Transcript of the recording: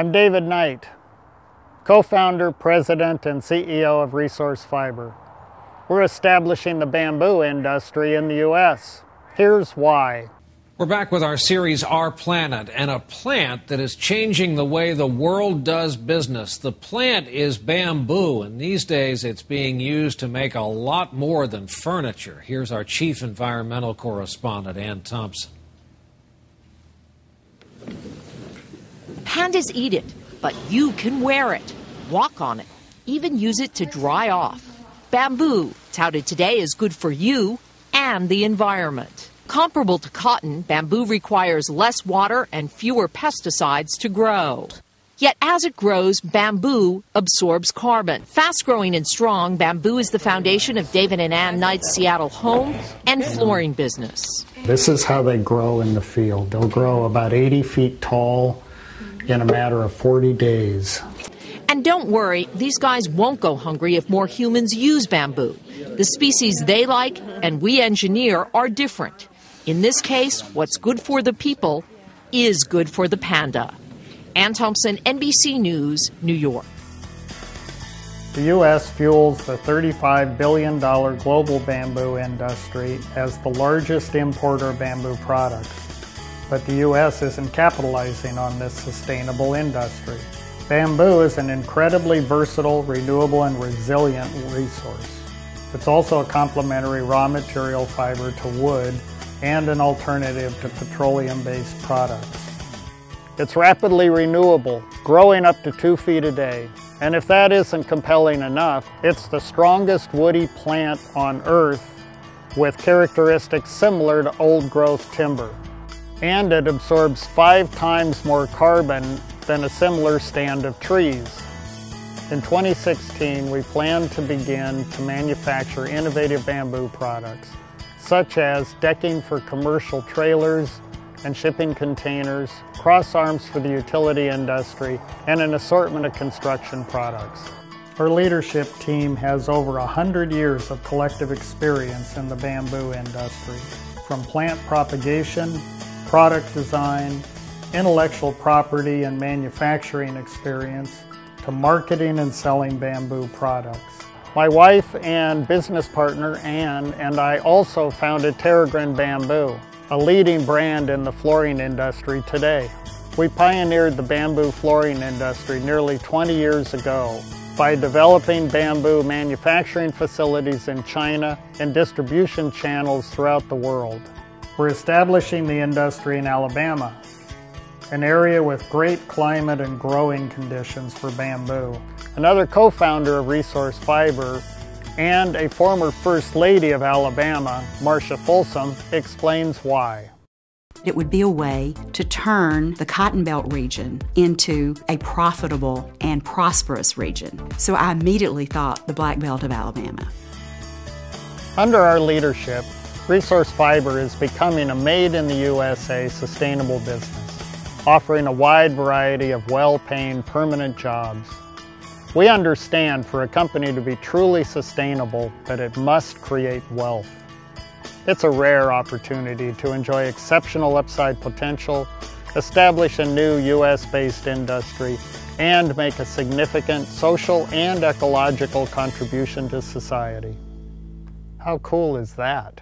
I'm David Knight, co-founder, president, and CEO of Resource Fiber. We're establishing the bamboo industry in the U.S. Here's why. We're back with our series Our Planet and a plant that is changing the way the world does business. The plant is bamboo, and these days it's being used to make a lot more than furniture. Here's our chief environmental correspondent, Ann Thompson. Pandas eat it, but you can wear it, walk on it, even use it to dry off. Bamboo, touted today is good for you and the environment. Comparable to cotton, bamboo requires less water and fewer pesticides to grow. Yet as it grows, bamboo absorbs carbon. Fast growing and strong, bamboo is the foundation of David and Ann Knight's Seattle home and flooring business. This is how they grow in the field. They'll grow about 80 feet tall in a matter of 40 days. And don't worry, these guys won't go hungry if more humans use bamboo. The species they like and we engineer are different. In this case, what's good for the people is good for the panda. Ann Thompson, NBC News, New York. The U.S. fuels the $35 billion global bamboo industry as the largest importer of bamboo products. But the U.S. isn't capitalizing on this sustainable industry. Bamboo is an incredibly versatile, renewable, and resilient resource. It's also a complementary raw material fiber to wood and an alternative to petroleum-based products. It's rapidly renewable, growing up to two feet a day. And if that isn't compelling enough, it's the strongest woody plant on Earth with characteristics similar to old growth timber. And it absorbs five times more carbon than a similar stand of trees. In 2016, we plan to begin to manufacture innovative bamboo products such as decking for commercial trailers and shipping containers, cross arms for the utility industry, and an assortment of construction products. Our leadership team has over 100 years of collective experience in the bamboo industry, from plant propagation, product design, intellectual property and manufacturing experience, to marketing and selling bamboo products. My wife and business partner, Ann, and I also founded Teragren Bamboo, a leading brand in the flooring industry today. We pioneered the bamboo flooring industry nearly 20 years ago by developing bamboo manufacturing facilities in China and distribution channels throughout the world. We're establishing the industry in Alabama, an area with great climate and growing conditions for bamboo. Another co-founder of Resource Fiber and a former First Lady of Alabama, Marsha Folsom, explains why. It would be a way to turn the Cotton Belt region into a profitable and prosperous region. So I immediately thought the Black Belt of Alabama. Under our leadership, Resource Fiber is becoming a made in the USA sustainable business offering a wide variety of well-paying permanent jobs. We understand for a company to be truly sustainable that it must create wealth. It's a rare opportunity to enjoy exceptional upside potential, establish a new U.S.-based industry, and make a significant social and ecological contribution to society. How cool is that?